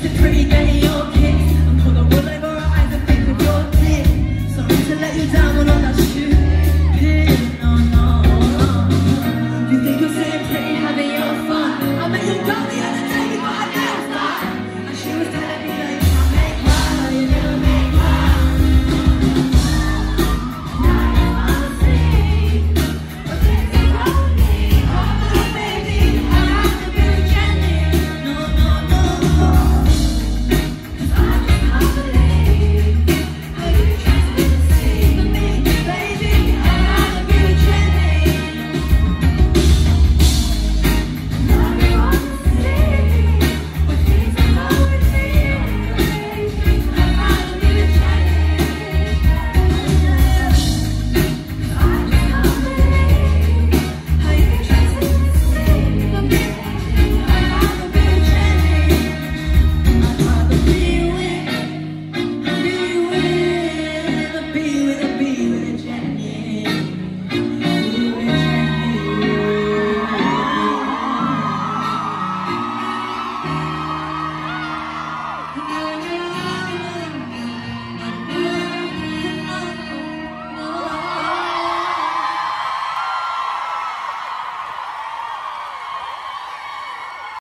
It's a Pretty Daddy,